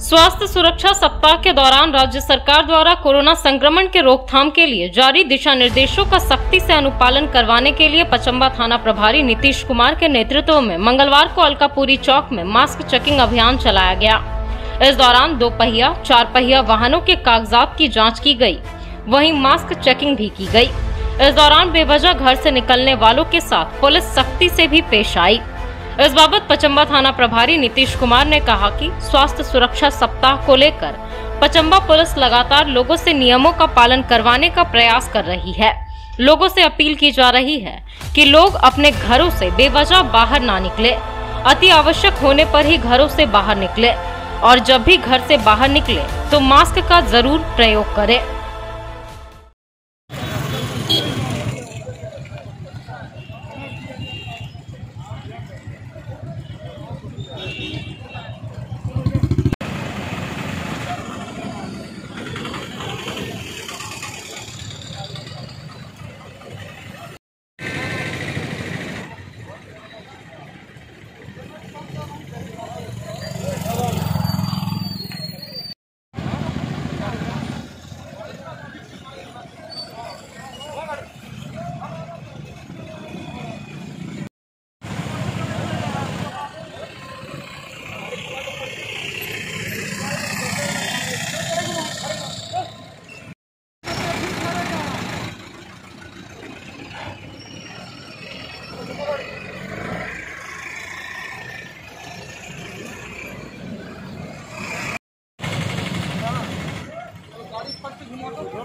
स्वास्थ्य सुरक्षा सप्ताह के दौरान राज्य सरकार द्वारा कोरोना संक्रमण के रोकथाम के लिए जारी दिशा निर्देशों का सख्ती से अनुपालन करवाने के लिए पचम्बा थाना प्रभारी नीतीश कुमार के नेतृत्व में मंगलवार को अलकापुरी चौक में मास्क चेकिंग अभियान चलाया गया। इस दौरान दो पहिया, चार पहिया वाहनों के कागजात की जाँच की गई वही मास्क चेकिंग भी की गई इस दौरान बेवजह घर ऐसी निकलने वालों के साथ पुलिस सख्ती ऐसी भी पेश आई। इस बाबत पचम्बा थाना प्रभारी नीतीश कुमार ने कहा कि स्वास्थ्य सुरक्षा सप्ताह को लेकर पचम्बा पुलिस लगातार लोगों से नियमों का पालन करवाने का प्रयास कर रही है। लोगों से अपील की जा रही है कि लोग अपने घरों से बेवजह बाहर ना निकले। अति आवश्यक होने पर ही घरों से बाहर निकले और जब भी घर से बाहर निकले तो मास्क का ज़रूर प्रयोग करें।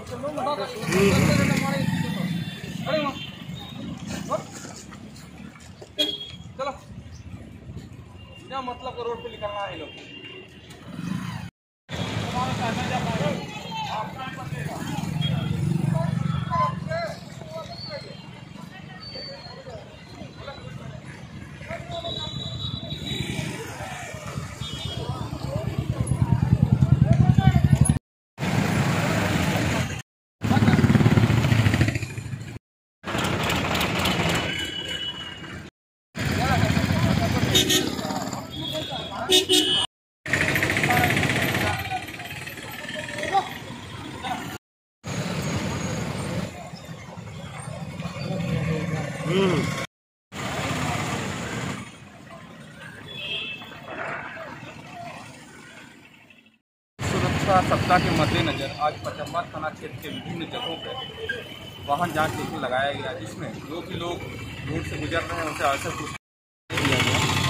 चलो। क्या मतलब रोड पे निकलना है लोग? सुरक्षा सप्ताह के मद्देनजर आज पचम्बा थाना क्षेत्र के विभिन्न जगहों पर वाहन जाँच लगाया गया, जिसमें जो भी लोग रोड से गुजर रहे हैं, उनसे आवश्यक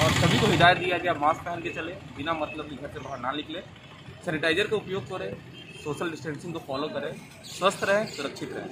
और सभी को हिदायत दिया गया मास्क पहन के चले, बिना मतलब घर से बाहर ना निकले। सैनिटाइजर का उपयोग करें, सोशल डिस्टेंसिंग को फॉलो करें, स्वस्थ रहें, सुरक्षित रहें।